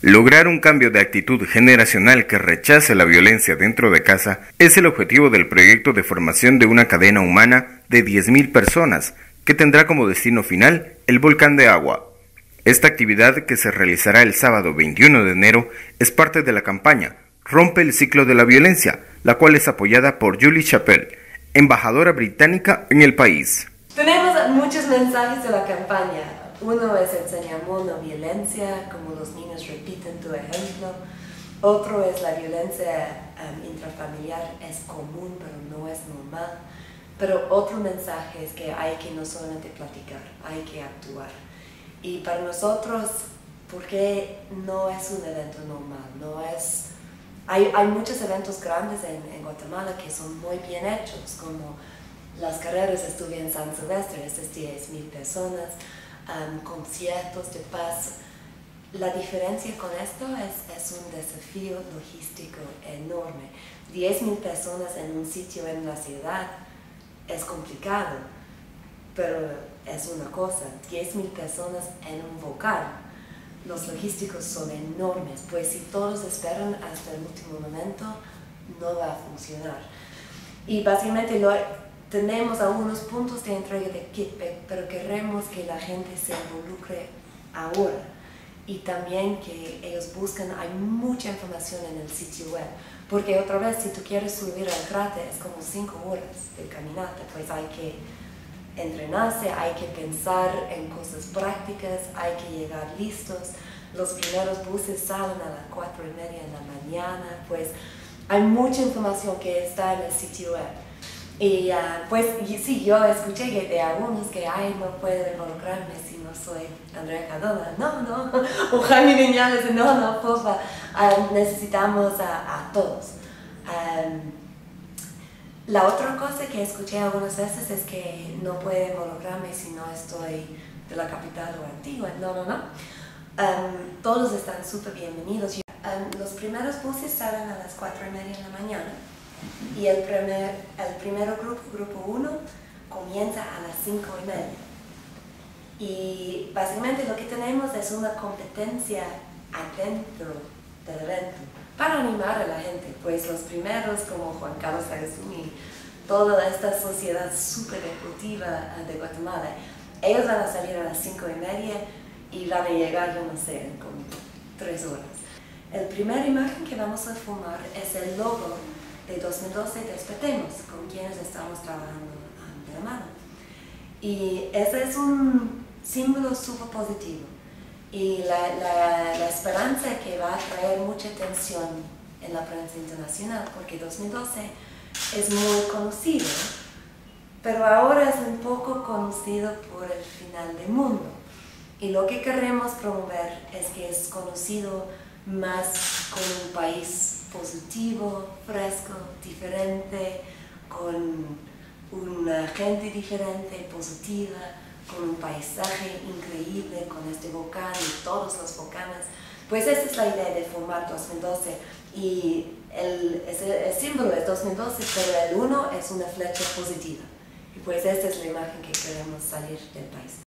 Lograr un cambio de actitud generacional que rechace la violencia dentro de casa es el objetivo del proyecto de formación de una cadena humana de 10.000 personas que tendrá como destino final el volcán de agua. Esta actividad, que se realizará el sábado 21 de enero, es parte de la campaña Rompe el ciclo de la violencia, la cual es apoyada por Julie Chappell, embajadora británica en el país. Tenemos muchos mensajes de la campaña. Uno es enseñamos no violencia, como los niños repiten tu ejemplo. Otro es la violencia um, intrafamiliar, es común pero no es normal. Pero otro mensaje es que hay que no solamente platicar, hay que actuar. Y para nosotros, porque no es un evento normal, no es... Hay, hay muchos eventos grandes en, en, Guatemala que son muy bien hechos, como las carreras estuve en San Silvestre, esas 10 mil personas, conciertos de paz. La diferencia con esto es, es un desafío logístico enorme. 10.000 personas en un sitio en la ciudad es complicado, pero es una cosa. 10.000 personas en un vocal, los logísticos son enormes, pues si todos esperan hasta el último momento, no va a funcionar. Y básicamente lo, tenemos algunos puntos de entrega de kit, pero queremos que la gente se involucre ahora. Y también que ellos busquen, hay mucha información en el sitio web, porque otra vez si tú quieres subir al cráter es como cinco horas de caminata, pues hay que entrenarse, hay que pensar en cosas prácticas, hay que llegar listos, los primeros buses salen a las cuatro y media en la mañana, pues hay mucha información que está en el sitio web y pues sí, yo escuché de algunos que, ay, no puedo involucrarme si no soy Andrea Cardona. No, no. O Jaime Viñales, no, no, porfa. Uh, necesitamos a, todos. La otra cosa que escuché algunas veces es que no puedo involucrarme si no estoy de la capital o antigua. No, no, no. Um, todos están súper bienvenidos. Los primeros buses salen a las cuatro y media de la mañana y el primer, el primer grupo, grupo 1, comienza a las 5 y media. Y básicamente lo que tenemos es una competencia adentro del evento para animar a la gente, pues los primeros como Juan Carlos y toda esta sociedad súper ejecutiva de Guatemala, ellos van a salir a las 5 y media y van a llegar, yo no sé, en como 3 horas. El primer imagen que vamos a fumar es el logo de 2012 Despertemos, con quienes estamos trabajando de la mano. Y ese es un símbolo súper positivo y la, la, la, esperanza que va a traer mucha atención en la prensa internacional, porque 2012 es muy conocido, pero ahora es un poco conocido por el final del mundo. Y lo que queremos promover es que es conocido más como un país positivo, fresco, diferente, con una gente diferente, positiva, con un paisaje increíble, con este volcán y todos los volcanes. Pues esa es la idea de formar 2012 y el, el símbolo es 2012, pero el 1 es una flecha positiva. Y pues esta es la imagen que queremos salir del país.